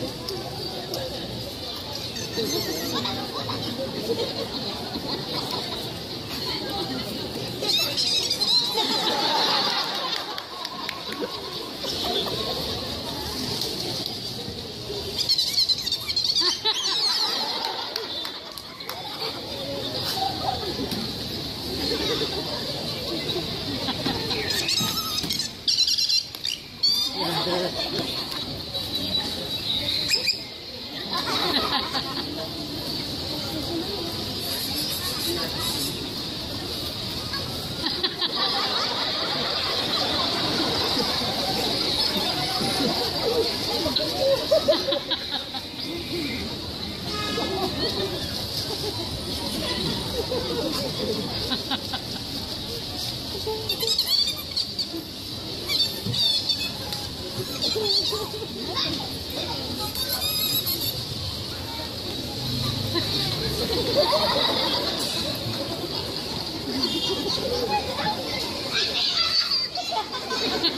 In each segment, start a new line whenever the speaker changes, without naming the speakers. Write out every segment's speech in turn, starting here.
Thank you. Ha ha ha!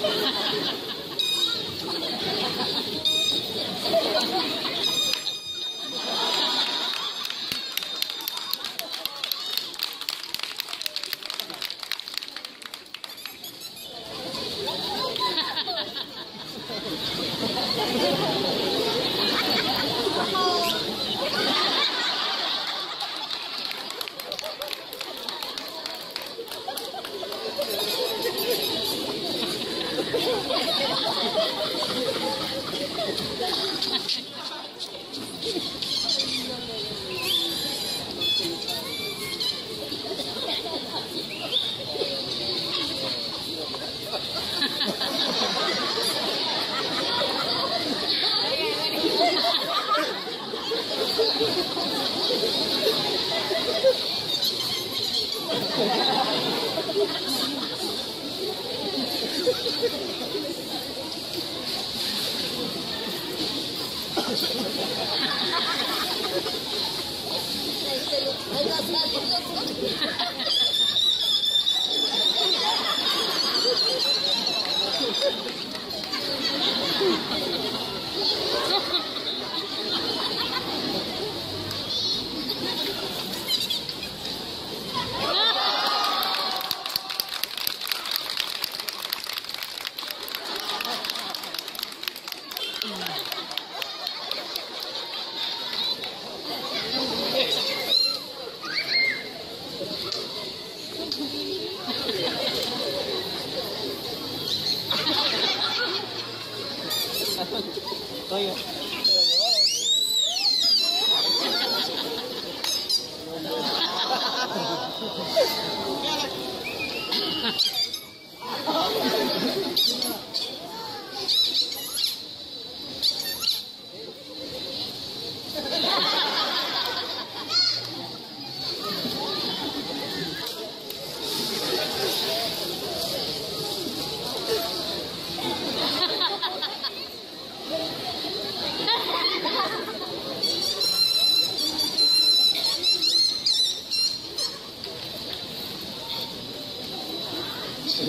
Thank you. Valeu. Ha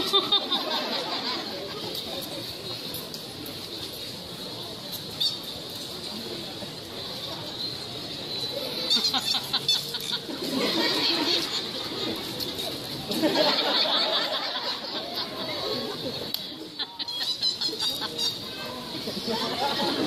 ha ha!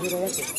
Buenas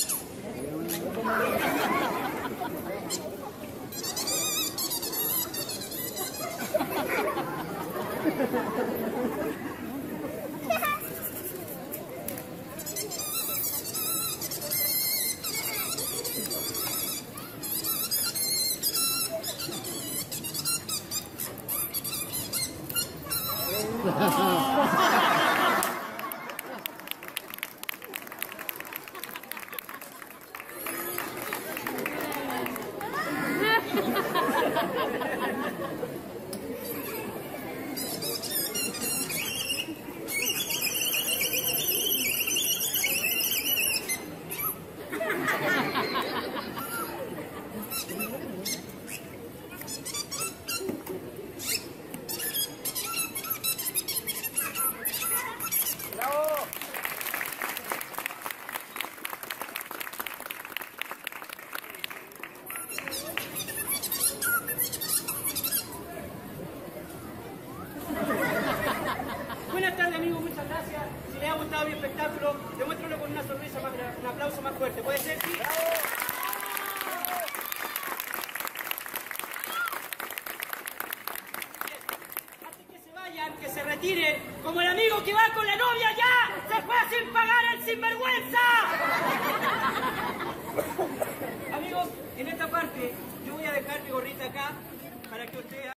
gustado mi espectáculo, demuéstrenlo con una sonrisa más un aplauso más fuerte. ¿Puede ser? ¿Sí? Bien. Así que se vayan, que se retiren, como el amigo que va con la novia ya, se fue sin pagar el sinvergüenza. Amigos, en esta parte yo voy a dejar mi gorrita acá para que ustedes...